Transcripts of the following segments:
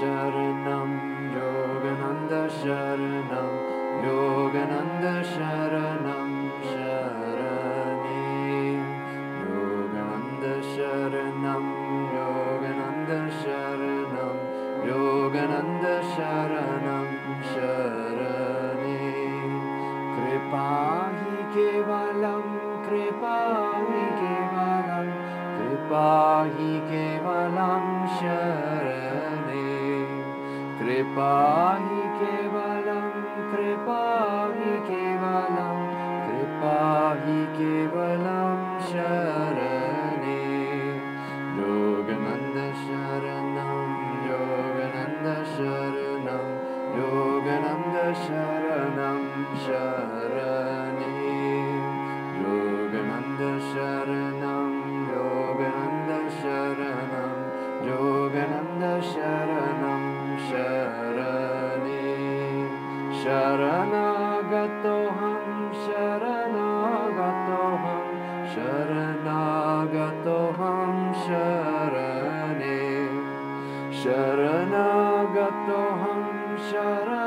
शरणं योगनन्दशरणं योगनन्दशरणं शरणे। योगनन्दशरणं योगनन्दशरणं योगनन्दशरणं शरणे। कृपा कृपा हि केवलं कृपा केवलं कृपा हि केवलं शरणागतोऽहं शरणागतोऽहं शरणागतोऽहं शरणे। शरणागतोऽहं शरणागतोऽहं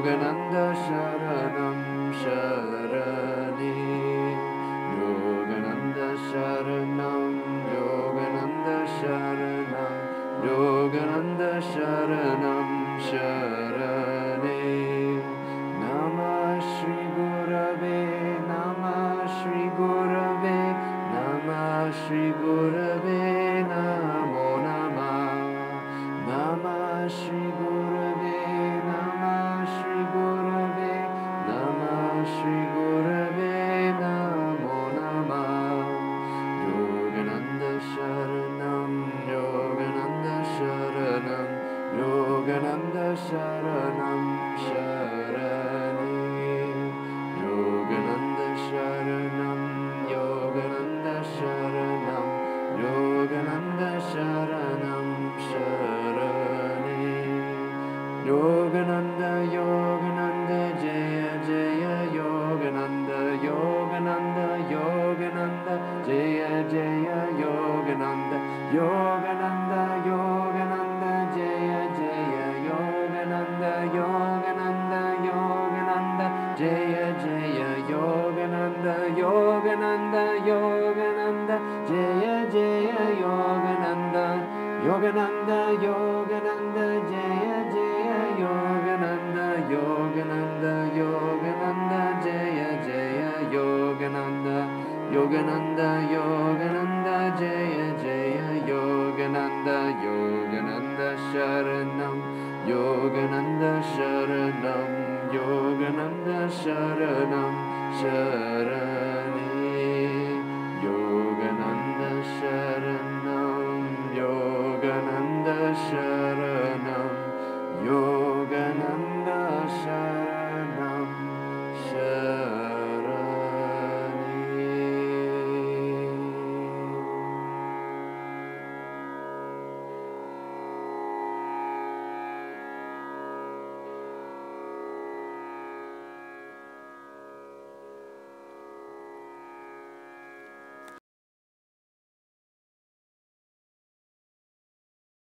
योगनन्दशरणं शरदि योगनन्दशरणं योगनन्दशरणं योगनन्दशरणं शरण। योगनन्द योगनन्द जय जय योगनन्द योगनन्द योगनन्द जय जय योगनन्द योगनन्द योगनन्द जय जय योगनन्द योगनन्द योगनन्द जय जय योगनन्द योगनन्द योगनन्द जय जय योगनन्द योगनन्द योगनन्द जय योगनन्द योगनन्द जय जय योगनन्द योगनन्द योगनन्द जय जय योगनन्द योगनन्द शरणं योगनन्द शरणं योगनन्द शरणं शरण